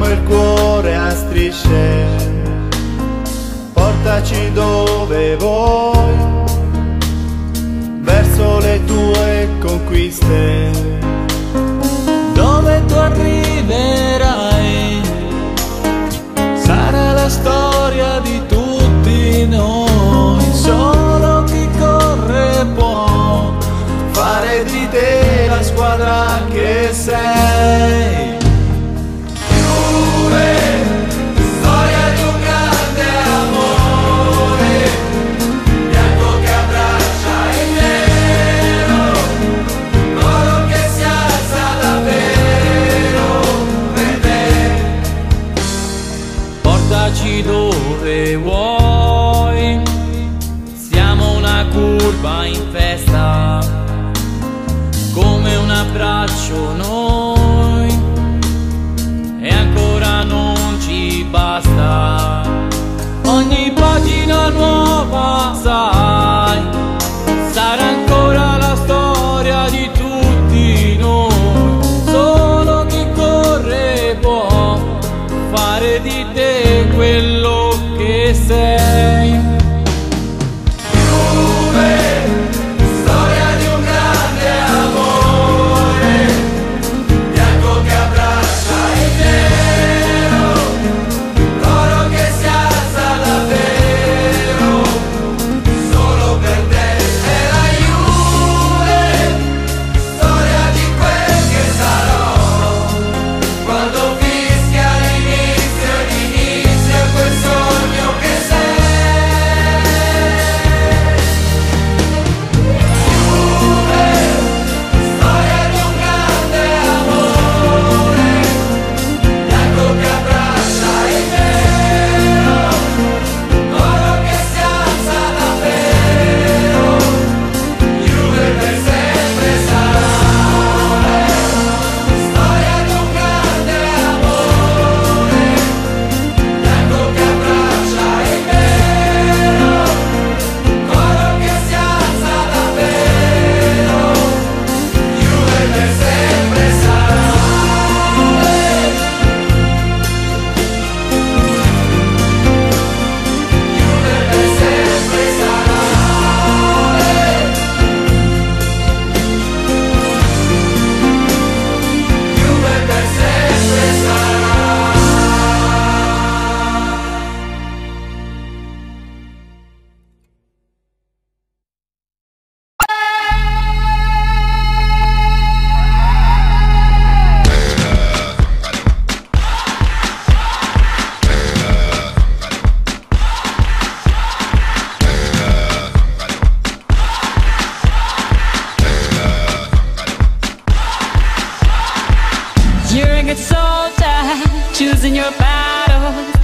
Abbiamo il cuore a strisce, portaci dove vuoi, verso le tue conquiste. Dove tu arriverai sarà la storia di tutti noi. Solo chi corre può Fare di te la squadra che sei. Dove vuoi, siamo una curva in festa, come un abbraccio noi It's so tired choosing your battles.